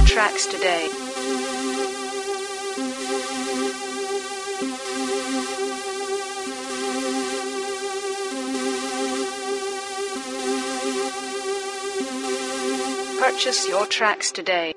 Your tracks today. Purchase your tracks today.